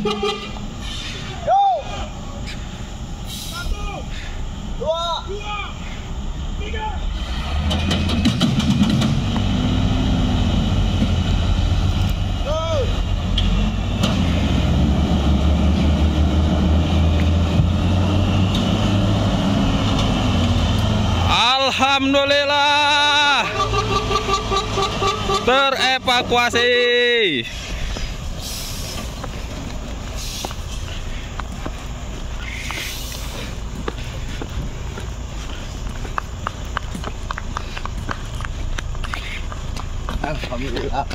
Yo. Satu. Dua. Dua. Tiga. Alhamdulillah terevakuasi. 太方便了。